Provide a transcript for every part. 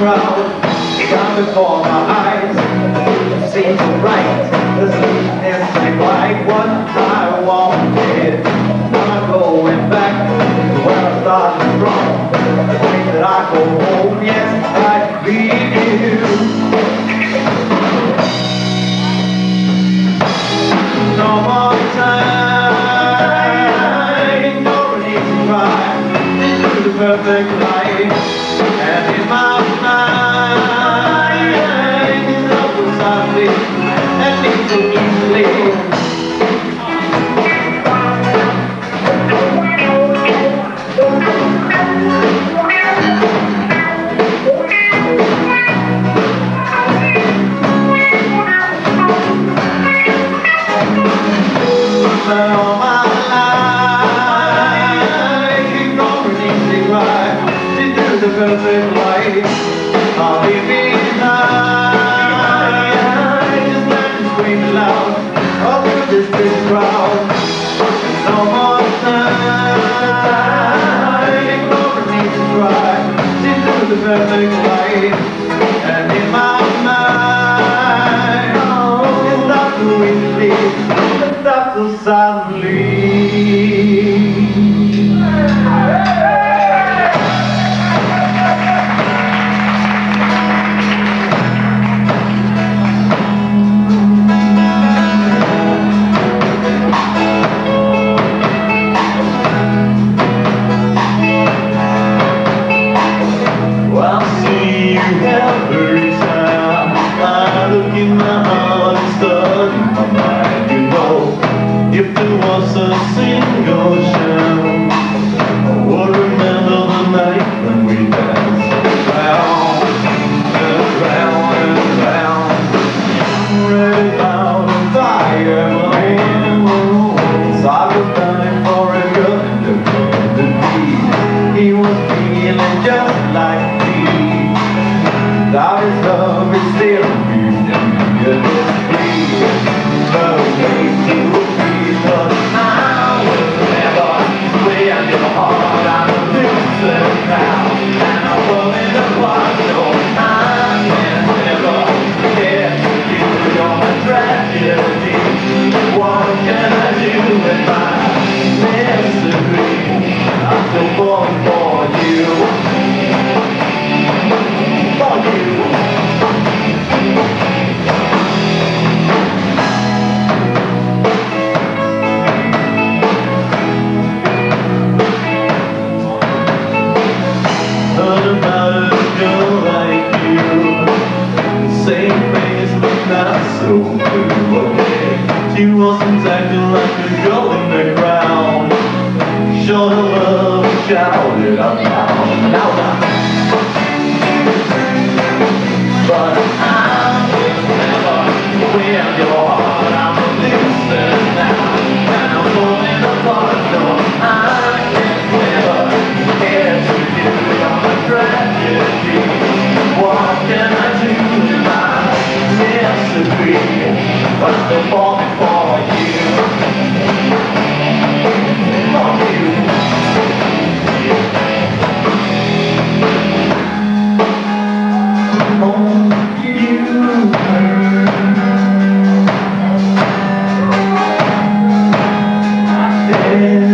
crowd before my eyes. It Seems right The sweetness seemed like what I wanted Not going back to where I started from. The way that I go home, yes, I'd be you. No more time This is the perfect difference in life. I'll be Amen.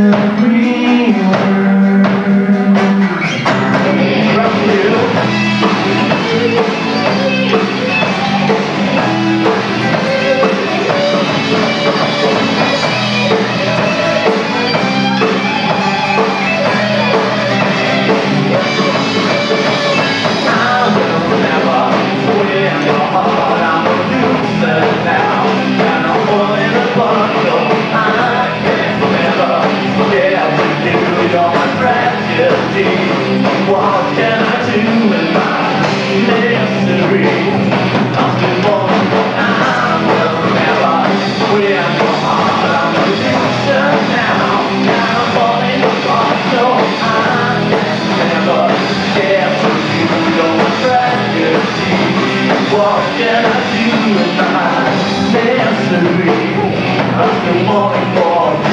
more and more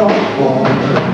no more.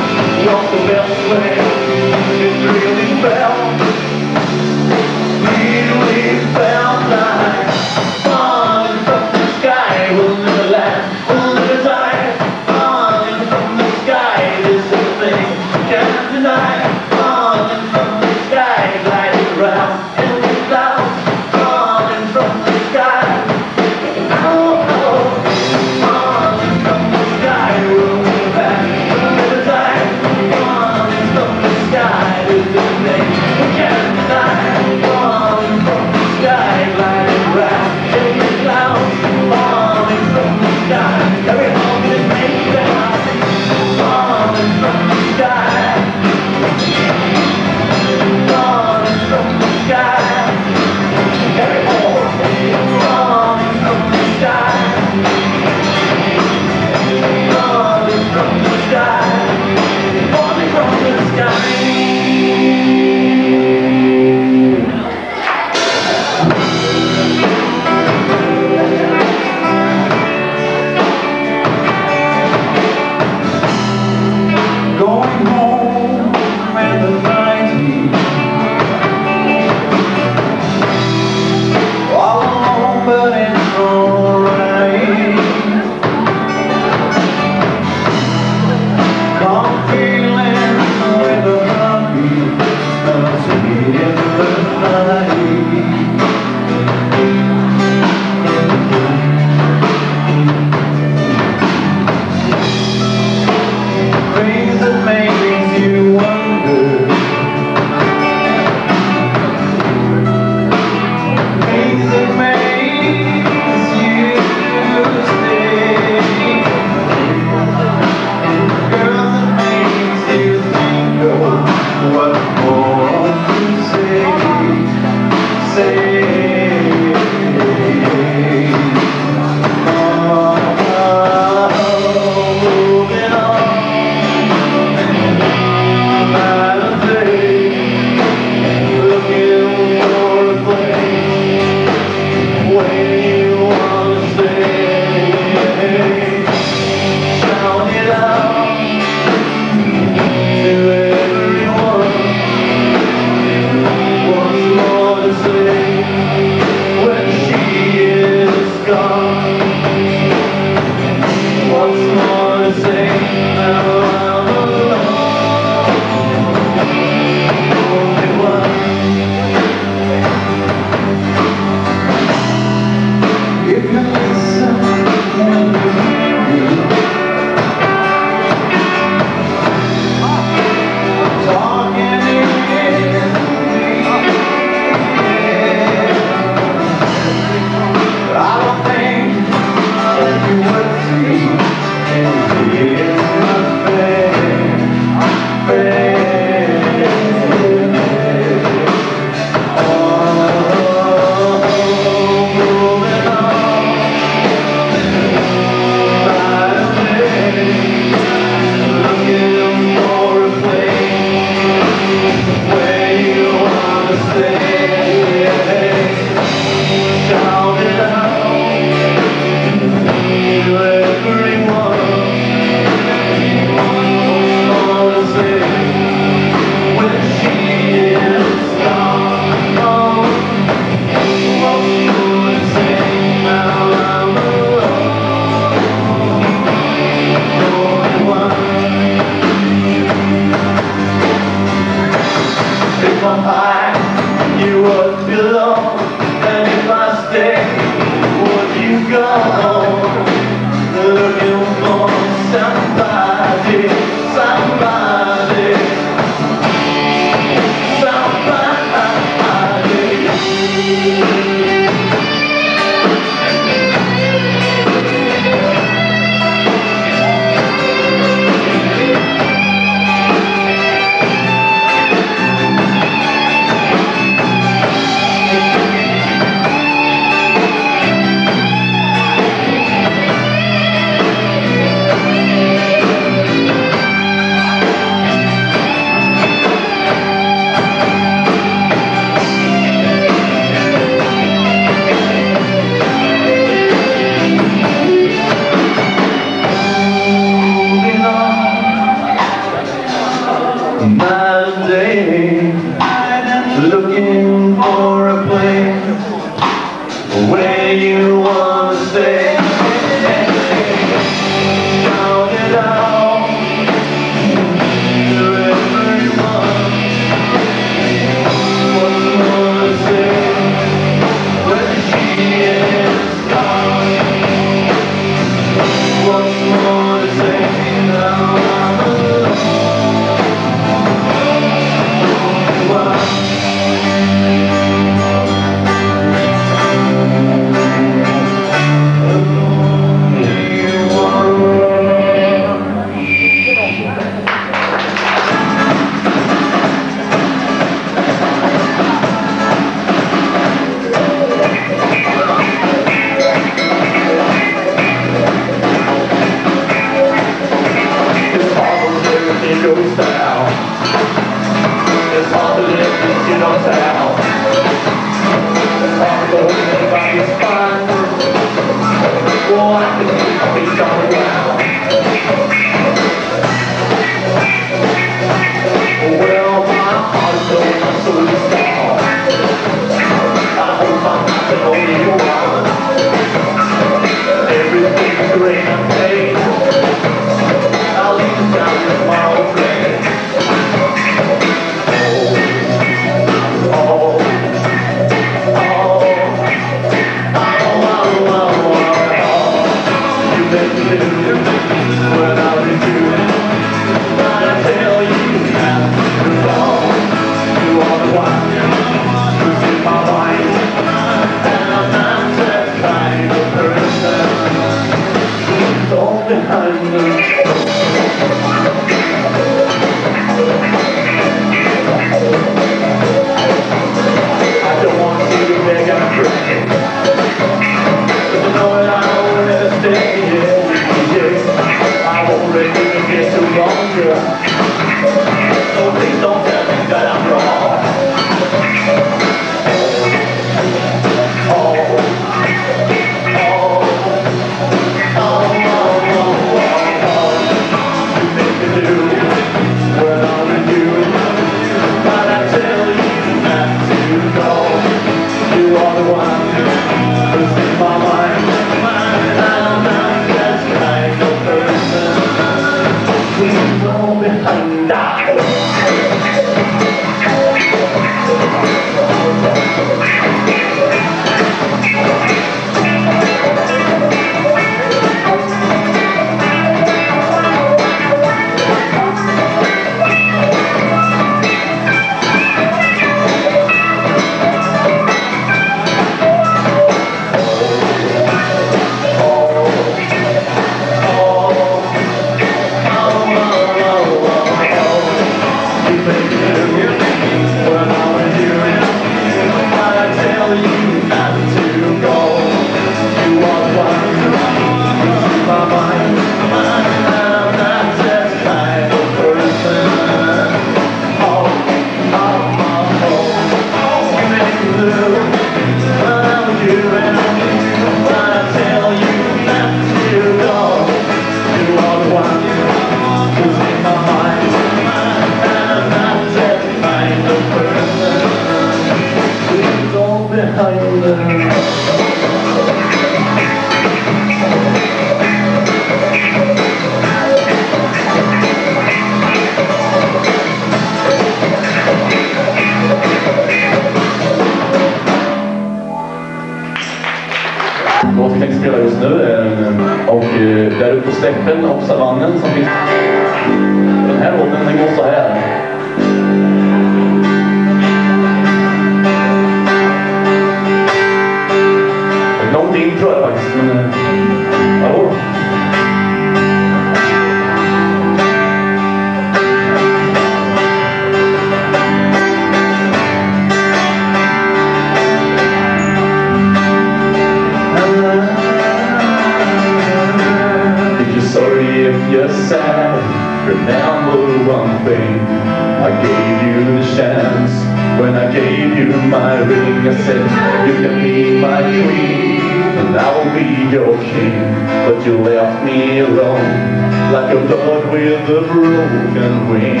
I said, you can be my queen, and I will be your king. But you left me alone, like a bird with a broken wing.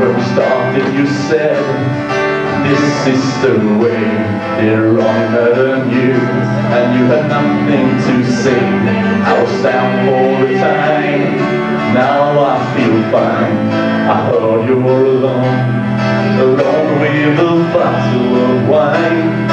When we started, you said this is the way you're older than you, and you had nothing to say. I was down all the time, now I feel fine. I heard you were alone, alone with a bottle of wine.